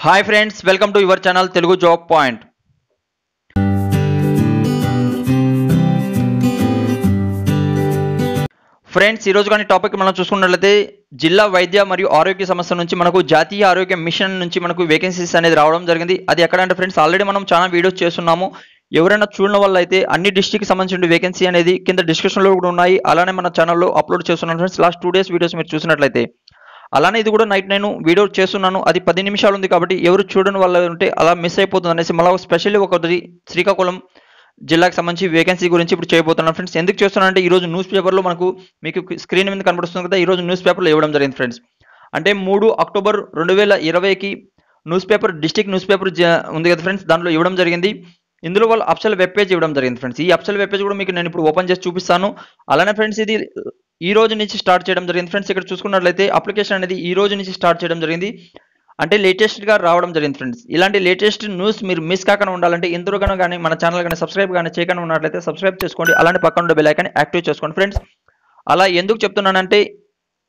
Hi friends welcome to your channel Telugu job point friends ఈరోజు కానీ topic మనం చూసుకున్నట్లయితే జిల్లా వైద్య మరియు ఆరోగ్య సంస్థ నుంచి మనకు జాతీయ ఆరోగ్య మిషన్ నుంచి మనకు వేకెన్సీస్ అనేది రావడం జరిగింది. అది ఎక్కడ అంటే ఫ్రెండ్స్ ఆల్రెడీ మనం చాలా వీడియోస్ చేస్తున్నాము. ఎవరైనా చూడడం వల్ల అయితే అన్ని డిస్టిక్ సంబంధించిన వేకెన్సీ అనేది కింద డిస్క్రిప్షన్లో కూడా ఉన్నాయి. అలానే మన ఛానల్లో అప్లోడ్ చేస్తున్నాం friends last two days videos మీరు చూసినట్లయితే అలానే ఇది కూడా నైట్ నేను వీడియో చేస్తున్నాను. అది పది నిమిషాలు ఉంది కాబట్టి ఎవరు చూడని వల్ల ఉంటే అలా మిస్ అయిపోతుంది అనేసి మళ్ళీ స్పెషల్లీ ఒకటి శ్రీకాకుళం జిల్లాకు సంబంధించి వేకెన్సీ గురించి ఇప్పుడు చేయబోతున్నాను. ఫ్రెండ్స్ ఎందుకు చేస్తున్నానంటే ఈరోజు న్యూస్ పేపర్లో మనకు మీకు స్క్రీన్ మీద కనబడుతుంది కదా ఈ రోజు న్యూస్ పేపర్లో ఇవ్వడం జరిగింది ఫ్రెండ్స్ అంటే మూడు అక్టోబర్ రెండు వేల ఇరవైకి news paper district news paper ఉంది కదా ఫ్రెండ్స్ దాంట్లో ఇవ్వడం జరిగింది. ఇందులో వాళ్ళు అప్సల్ వెబ్ పేజ్ ఇవ్వడం జరిగింది ఫ్రెండ్స్ ఈ అప్సల్ వెబ్ పేజ్ కూడా మీకు నేను ఇప్పుడు ఓపెన్ చేసి చూపిస్తాను. అలానే ఫ్రెండ్స్ ఇది ఈ రోజు నుంచి స్టార్ట్ చేయడం జరిగింది. ఫ్రెండ్స్ ఇక్కడ చూసుకున్నట్లయితే అప్లికేషన్ అనేది ఈ రోజు నుంచి స్టార్ట్ చేయడం జరిగింది. అంటే లేటెస్ట్గా రావడం జరిగింది ఫ్రెండ్స్ ఇలాంటి లేటెస్ట్ న్యూస్ మీరు మిస్ కాకుండా ఉండాలంటే ఇందులో కానీ మన ఛానల్ కానీ సబ్స్క్రైబ్ కానీ చేయకుండా ఉన్నట్లయితే సబ్స్క్రైబ్ చేసుకోండి. అలాంటి పక్కన ఉండే బెల్ యాక్టివ్ చేసుకోండి ఫ్రెండ్స్ అలా ఎందుకు చెప్తున్నానంటే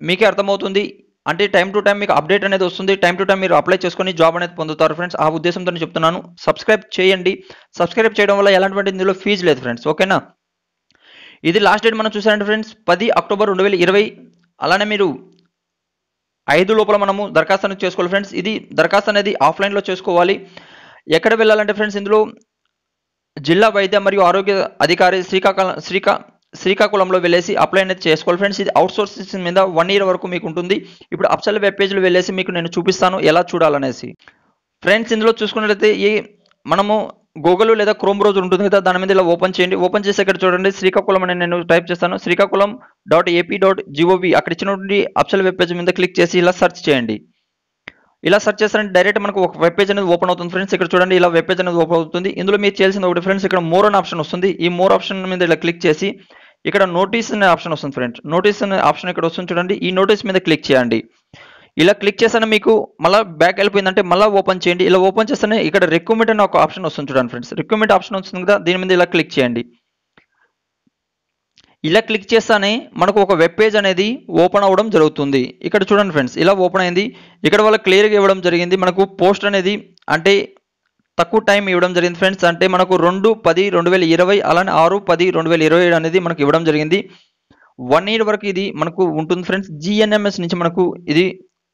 మీకే అర్థమవుతుంది. అంటే టైం టు టైం మీకు అప్డేట్ అనేది వస్తుంది. టైం టు టైం మీరు అప్లై చేసుకొని జాబ్ అనేది పొందుతారు ఫ్రెండ్స్ ఆ ఉద్దేశంతో చెప్తున్నాను. సబ్స్క్రైబ్ చేయండి. సబ్స్క్రైబ్ చేయడం వల్ల ఎలాంటి ఇందులో ఫీజు లేదు ఫ్రెండ్స్ ఓకేనా ఇది లాస్ట్ డేట్ మనం చూసారంటే ఫ్రెండ్స్ పది అక్టోబర్ రెండు వేల ఇరవై. అలానే మీరు ఐదు లోపల మనము దరఖాస్తు అనేది చేసుకోవాలి ఫ్రెండ్స్ ఇది దరఖాస్తు అనేది ఆఫ్లైన్లో చేసుకోవాలి. ఎక్కడ వెళ్ళాలంటే ఫ్రెండ్స్ ఇందులో జిల్లా వైద్య మరియు ఆరోగ్య అధికారి శ్రీకాకుళం శ్రీకా శ్రీకాకుళంలో వెళ్ళేసి అప్లై అనేది చేసుకోవాలి ఫ్రెండ్స్ ఇది అవుట్ సోర్సింగ్ మీద వన్ ఇయర్ వరకు మీకు ఉంటుంది. ఇప్పుడు అప్సల్ వెబ్ పేజ్లో వెళ్ళేసి మీకు నేను చూపిస్తాను ఎలా చూడాలనేసి. ఫ్రెండ్స్ ఇందులో చూసుకున్నట్లయితే ఈ మనము గూగుల్ లేదా క్రోమ్ బ్రౌజర్ ఉంటుంది కదా దాని మీద ఇలా ఓపెన్ చేయండి. ఓపెన్ చేసి ఇక్కడ చూడండి శ్రీకాకుళం అని నేను టైప్ చేస్తాను. Srikakulam dot AP dot GOV అక్కడ ఇచ్చినటువంటి అప్సల్ వెబ్ పేజ్ మీద క్లిక్ చేసి ఇలా సెర్చ్ చేయండి. ఇలా సెర్చ్ చేస్తారంటే డైరెక్ట్ మనకు ఒక వెబ్ పేజ్ అనేది ఓపెన్ అవుతుంది ఫ్రెండ్స్. ఇక్కడ చూడండి ఇలా వెబ్ పేజ్ అనేది ఓపెన్ అవుతుంది. ఇందులో మీరు చేయాల్సింది ఒకటి ఫ్రెండ్స్ ఇక్కడ మోర్ అనే ఆప్షన్ వస్తుంది. ఈ మోర్ ఆప్షన్ మీద ఇలా క్లిక్ చేసి ఇక్కడ నోటీస్ అనే ఆప్షన్ వస్తుంది ఫ్రెండ్స్. నోటీస్ అనే ఆప్షన్ ఇక్కడ వస్తుంది చూడండి. ఈ నోటీస్ మీద క్లిక్ చేయండి. ఇలా క్లిక్ చేస్తానే మీకు మళ్ళీ బ్యాక్ వెళ్ళిపోయిందంటే మళ్ళీ ఓపెన్ చేయండి. ఇలా ఓపెన్ చేస్తేనే ఇక్కడ రిక్రూట్మెంట్ అనే ఒక ఆప్షన్ వస్తుంది చూడండి ఫ్రెండ్స్ రిక్రూట్మెంట్ ఆప్షన్ వస్తుంది కదా దీని మీద ఇలా క్లిక్ చేయండి. ఇలా క్లిక్ చేస్తానే మనకు ఒక వెబ్ పేజ్ అనేది ఓపెన్ అవ్వడం జరుగుతుంది. ఇక్కడ చూడండి ఫ్రెండ్స్ ఇలా ఓపెన్ అయింది. ఇక్కడ వాళ్ళ క్లియర్గా ఇవ్వడం జరిగింది. మనకు పోస్ట్ అనేది అంటే తక్కువ టైం ఇవ్వడం జరిగింది ఫ్రెండ్స్ అంటే మనకు రెండు పది రెండు వేల ఇరవై అలానే ఆరు పది రెండు వేల ఇరవై ఏడు అనేది మనకు ఇవ్వడం జరిగింది. వన్ ఇయర్ వరకు ఇది మనకు ఉంటుంది ఫ్రెండ్స్ జిఎన్ఎంఎస్ నుంచి మనకు ఇది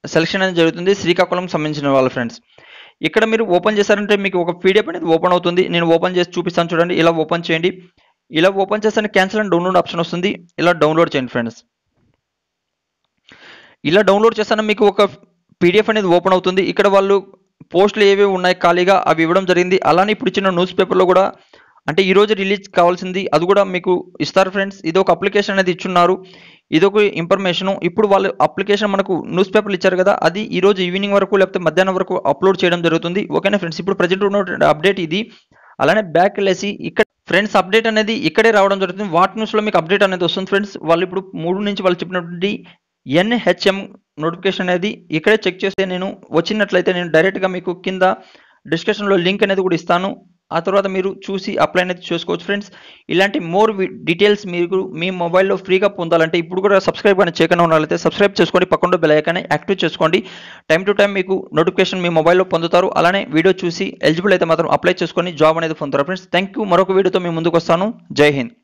సెలక్షన్ అనేది జరుగుతుంది. శ్రీకాకుళం సంబంధించిన వాళ్ళ ఫ్రెండ్స్ ఇక్కడ మీరు ఓపెన్ చేశారంటే మీకు ఒక పీడిఎఫ్ అనేది ఓపెన్ అవుతుంది. నేను ఓపెన్ చేసి చూపిస్తాను చూడండి. ఇలా ఓపెన్ చేయండి. ఇలా ఓపెన్ చేస్తే క్యాన్సిల్ అండ్ డౌన్లోడ్ ఆప్షన్ వస్తుంది. ఇలా డౌన్లోడ్ చేయండి ఫ్రెండ్స్ ఇలా డౌన్లోడ్ చేస్తాను మీకు ఒక పీడిఎఫ్ అనేది ఓపెన్ అవుతుంది. ఇక్కడ వాళ్ళు పోస్టులు ఏవేవి ఉన్నాయి ఖాళీగా అవి ఇవ్వడం జరిగింది. అలానే ఇప్పుడు ఇచ్చిన న్యూస్ పేపర్లో కూడా అంటే ఈరోజు రిలీజ్ కావాల్సింది అది కూడా మీకు ఇస్తారు ఫ్రెండ్స్ ఇది ఒక అప్లికేషన్ అనేది ఇచ్చున్నారు. ఇదొక ఇన్ఫర్మేషను ఇన్ఫర్మేషన్ ఇప్పుడు వాళ్ళు అప్లికేషన్ మనకు న్యూస్ పేపర్లు ఇచ్చారు కదా అది ఈ రోజు ఈవినింగ్ వరకు లేకపోతే మధ్యాహ్నం వరకు అప్లోడ్ చేయడం జరుగుతుంది. ఓకేనా ఫ్రెండ్స్ ఇప్పుడు ప్రజెంట్ ఉన్న అప్డేట్ ఇది. అలానే బ్యాక్ వెళ్ళేసి ఇక్కడ ఫ్రెండ్స్ అప్డేట్ అనేది ఇక్కడే రావడం జరుగుతుంది. వాట్ న్యూస్లో మీకు అప్డేట్ అనేది వస్తుంది ఫ్రెండ్స్ వాళ్ళు ఇప్పుడు మూడు నుంచి వాళ్ళు చెప్పినటువంటి ఎన్హెచ్ఎం నోటిఫికేషన్ అనేది ఇక్కడే చెక్ చేస్తే నేను వచ్చినట్లయితే నేను డైరెక్ట్గా మీకు కింద డిస్క్రిప్షన్లో లింక్ అనేది కూడా ఇస్తాను. ఆ తర్వాత మీరు చూసి అప్లై అనేది చేసుకోవచ్చు ఫ్రెండ్స్ ఇలాంటి మోర్ డీటెయిల్స్ మీరు మీ మొబైల్లో ఫ్రీగా పొందాలంటే ఇప్పుడు కూడా సబ్స్క్రైబ్ అని చేయకుండా ఉన్నట్లయితే సబ్స్క్రైబ్ చేసుకోండి. పక్కన బెల్ ఐకాన్ని యాక్టివ్ చేసుకోండి. టైం టు టైం మీకు నోటిఫికేషన్ మీ మొబైల్లో పొందుతారు. అలానే వీడియో చూసి ఎలిజిబుల్ అయితే మాత్రం అప్లై చేసుకొని జాబ్ అనేది పొందుతారు. ఫ్రెండ్స్ థ్యాంక్ యూ మరొక వీడియోతో మీ ముందుకు వస్తాను. జై హింద్.